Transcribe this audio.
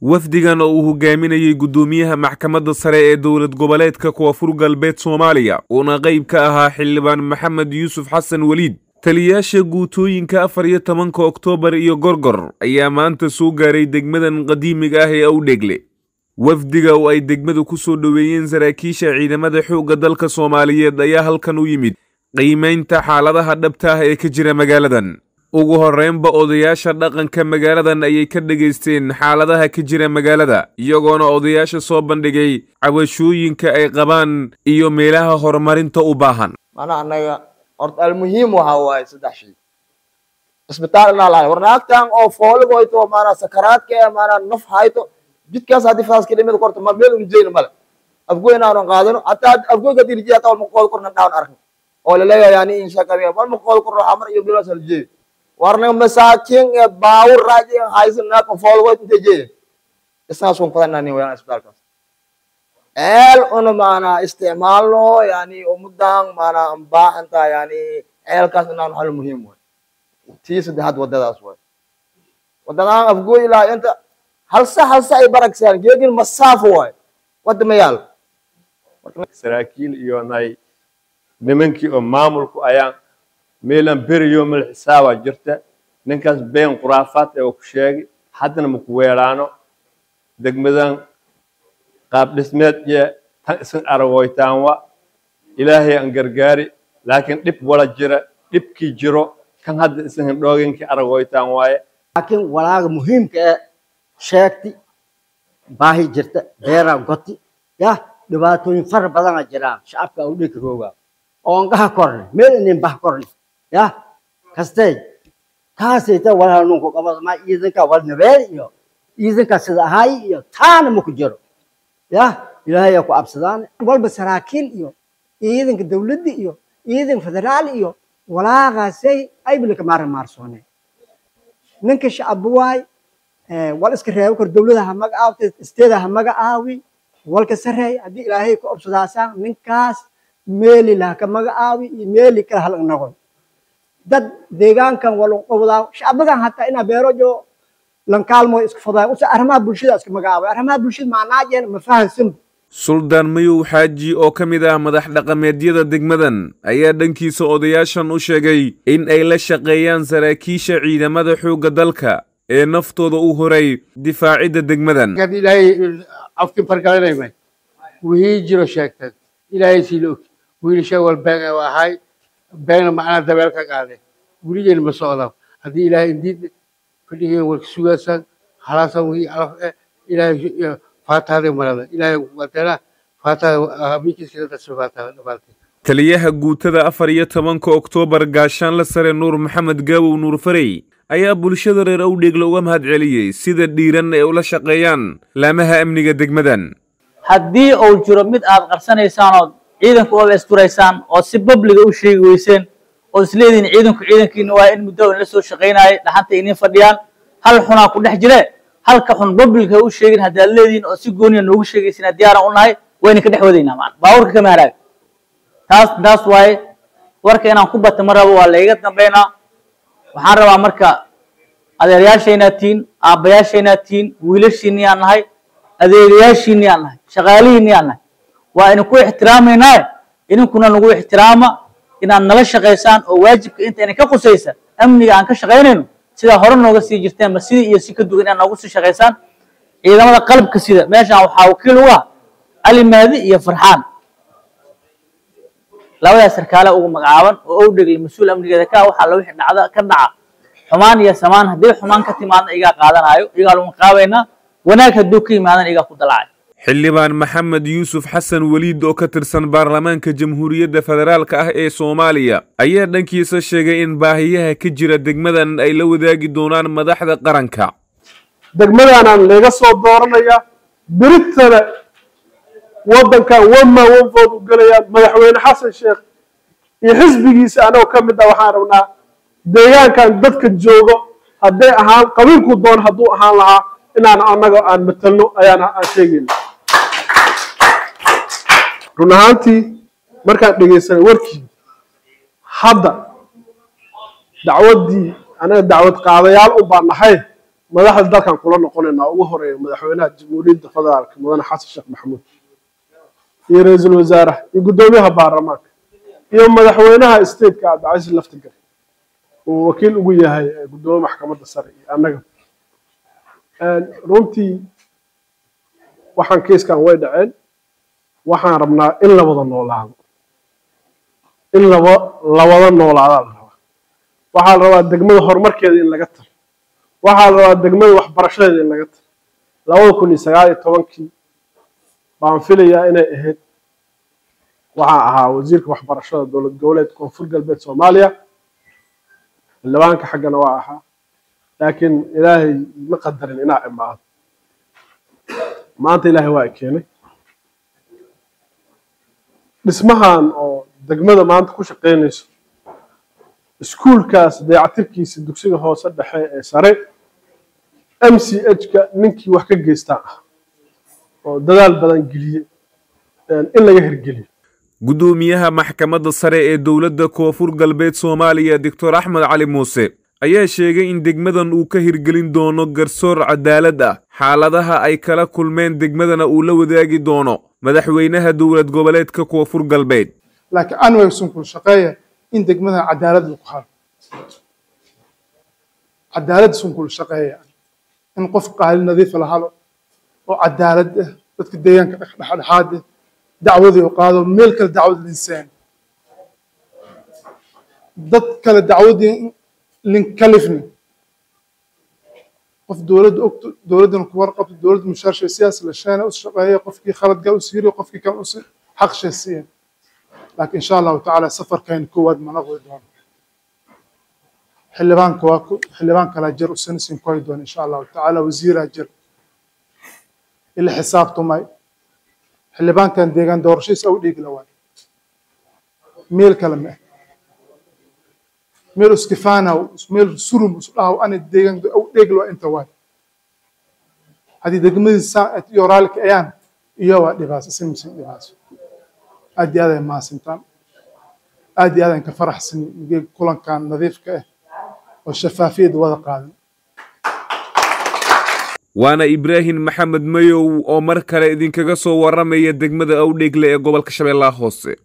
wafdigan oo uu hogaaminayey guddoomiyaha maxkamadda sare ee dowlad goboleedka koonfur galbeed soomaaliya uuna qayb ka ahaa xildhibaan maxamed yuusuf xasan weliid taliyaasha guutooyinka afar iyo tobanka oktoobar iyo gorgor ayaa maanta soo gaaray degmadan qadiimiga ah ee awdhegle wafdiga oo ay degmada ku soo dhoweeyeen saraakiisha ciidamada xoogga dalka soomaaliyeed ayaa halkan u yimid. Qiimaynta xaaladaha dhabta ah ee ka jira magaaladan. Ugu horreynba odayaasha dhaqanka magaaladan ayay ka dhegaysteen xaaladaha ka jira magaalada iyagoona odayaasha soo bandhigay cabashooyinka ay qabaan iyo meelaha horumarinta u baahan. Maanaa annaga horta almuhiim waxa waaye saddex shay. Isbitaal inaa lahay war naagtan oo fooliga hoyto maanaa sakaraadka ee maanaa naf hayto jidkaas haddii faaska dhimada korto ma meel unjeyna male afgoy inaanan qaadano hataa afgoyga diriji hataa wal maqood korna dhawn arkan oo la leeyahay yani insha kabiya wal maqood korno xamar iyo bilas haljeey warna masaakin ee baawur raaji haysan naaka fooliga hoyto intay jeeye isaas un fadan nani wayaan isbitaalkaas ceel una maanaa isticmaalno yani ummadan maanaa an baahantaa yani ceelkaas inaan hal muhiim way tii saddexaad wadadaas way wadadaan afgooy ilaa inta halse halse ay baragsaan geegin masaafo waay wadda ma yaalo saraakiil iyo nay nimankii oo maamulku ayaan meelan beriyo mal xisaaba jirta. Ninkaas been khuraafaad ee ku sheegay haddana maku weelaano degmadan qaab dhismeed iyo tan isan aragoytaan wa. Ilaahay aan gargaari laakiin dhib wala jira dhibkii jiro. Kan hadda isan hindhooginkii aragoytaan waaye. Laakiin walaaga muhiimka ee sheegti baahi jirta beeraa goti yah dhibaatooyin fara badana jiraan shacabka awdhika rooga. Oongaha korne meel inin bah korne yah kastee kaasayta walaa nunku qabada ma ciidanka wal nabeel iyo ciidanka sida ahaay iyo taana maku jiro. Yah ilaahay ku absadaan walba saraakiil iyo ciidanka dawladda iyo ciidan federaal iyo walaaqaasay aybilka maara maarsoone ninka shacabba waay wal iska reebo kor dawlada ha magacaawta isteeda ha magacaawi walka sareey haddii ilaahay ku obsadaasaan ninkaas meeli laha ka magacaawi iyo meeli kala hal noqon. Dad deegaankan walqobdaa shacabadan hataa inaa beero jo lankaalmo isku fadaan usa arrimaha bulshada iska magacaabay. Arrimaha bulshada macnaajeen ma fahansan suldaan mayow xaaji oo ka mid ah madax dhaqameedyada degmadan ayaa dhankiisa odayaashan u sheegay in ay la shaqeeyaan saraakiisha ciidamada xoogga dalka ee naftooda u horay difaacidda degmadan. Fargalanayma wixii jiro sheegtay. Ilaahay sii la og wiilasha wal been ee ahay beena macnaa dabeel ka qaade weligeen ma socda haddii ilaahay indiid fadhigeen warka sugaasan halaasan wixii calaf eh ilaahay faataada marada ilaahay faataada dhamaantay taliyaha guutada afar iyo tobanka oktoobar gaashaanla sare nuur maxamed gaawow nuur farey ayaa bulshada reer awdheegle uga mahad celiyey sida dhiiran ay ula shaqeeyaan laamaha amniga degmadan. Haddii uu jiro mid aad qarsanaysaan ood ciidanka uga esturaysaan oo si babliga u sheegi weyseen oo isleediin ciidanku ciidankiina waa in muddo in la soo shaqaynayay dhaxanta iniin fadhiyaan hal xunaa ku dhex jire halka xun babliga u sheegin haddaad leediin oo si gooniya noogu sheegaysin diyaaran u nahay wayna ka dhex wadaynaa maan baabuurka kama haraag taas taas waaye warka inaan ku bata ma rabo waa layga dambaynaa waxaan rabaa marka adeerayaashaynaad tihiin aabbayaashaynaad tihiin wiilashiinii aan nahay adeerayaashiinii aan nahay shaqaalihiinii aan nahay. Waa idinku ixtiraamaynaa idinkuna nagu ixtiraama inaad nala shaqaysaan oo waajibka inta idinka qusaysa amniga aan ka shaqaynayno sidaa hore nooga sii jirteen ma sidii iyo si ka duwan inaad noogu sii shaqaysaan. Ciidamada qalabka sida meeshaan waxaa wakiil u ah cali maadi iyo farxaan labadaas sarkaale ugu magacaaban oo ow dhegle mas'uul amnigeeda ka waxaa la wixii dhacda ka dhaca xumaan iyo samaan. Haddii xumaan ka timaadna igaa qaadanayo igaa lagu qaabaynaa wanaag hadduu ka yimaadana igaa ku dalacayo. Xildhibaan maxamed yuusuf xasan weliid oo ka tirsan baarlamaanka jamhuuriyadda federaalka ah ee soomaaliya ayaa dhankiisa sheegay in baahiyaha ka jira degmadan ay la wadaagi doonaan madaxda qaranka. Degmadaanaan laga soo dooranaya beritana waddankan wama wanfood u gelayaan madaxweyne xasan sheekh. Iyo xisbigiisa anagoo ka mid ah waxaan rabnaa deegaankan dadka joogo hadday ahaan qabiilku doon hadduu ahaan lahaa inaan annaga aan matalno ayaan aan sheegayna run ahaantii markaan dhegaysanay warkii hadda dacwaddii anaga dacwad qaadayaal u baan nahay madaxda dalkan kula noqonaynaa ugu horreeya madaxweynaha jamhuuriyadda federaalka mudane xasan sheekh maxamuud iyo ra'iisul wasaaraha iyo guddoomiyaha baarlamaanka iyo madaxweynaha stateka cabdicasiis laftigare uu wakiil ugu yahay guddoomiye maxkamadda sare iyo annaga. Runtii waxaan kiiskan way dhaceen waxaan rabnaa in la wada noolaado in laba lawada noolaadaa la rabaa. Waxaa la rabaa degmada horumarkeeda in laga taro waxaa la rabaa degmada waxbarashadeeda in laga taro labada kun iyo sagaal iyo tobankii baan filayaa inay ahayd waxaa ahaa wasiirka waxbarashada dowlad goboleed koonfur galbeed soomaaliya. Xildhibaanka xaggana waa ahaa. Laakiin ilaahay ma qadarin inaa imaado. Maanta ilaahay waa keenay. Dhismahan oo degmada maanta ku shaqaynayso iskuulkaas dayactirkiisa dugsiga hoose dhexe ee sare m c h-ka ninkii wax ka geystaa. ah oo dadaal badan geliyey in laga hirgeliyo. Guddoomiyaha maxkamadda sare ee dowladda koonfur galbeed soomaaliya doctor axmed cali muuse ayaa sheegay in degmadan uu ka hirgelin doono garsoor cadaalad ah. Xaaladaha ay kala kulmeen degmadana uu la wadaagi doono madaxweynaha dowlad goboleedka koonfur galbeed. Laakiin anway sunkul shaqeeya in degmadan cadaalad lagu halo cadaalad sunkul shaqeeya in qof qaali nadiifa la halo oo cadaalad ah dadka deegaanka dhexdhexaad ah dacwadii u qaado meel kale dacwad linsaan dad kale dacwadii linkalifni qof dowladda ogto dowladdana ku warqabto dowladda mushaar siyaas la sheena u shaqeeya qofkii khalad gal u siiriyo qofkii kale u xaq sheesiya laakiin insha allahu tacaala safarkan koowaad ma noqdi doono xildhibaanka waa xildhibaan kalaa jir u sanisin koy doona insha allahu tacaala wasiiraa jir ila xisaabtumay xildhibaankan deegaan doorashadiisa u dhiigi lawaay meel kale ma. Meel iskifaanaw meel surum isdhahaw ana deegaan u dheegi lawa inta waay haddii degmadiisa iyo raalka ayaan iyo waa dhibaas isimsin dhibaas aad iyo aad ay mahadsantaan aad iyo aad aan ka faraxsani kulankan nadiifka ah oo shafaafiyadda wada qaadan waana ibraahim maxamed mayow oo mar kale idinkaga soo warramaya degmada awdheegle ee gobolka shabeellaha hoose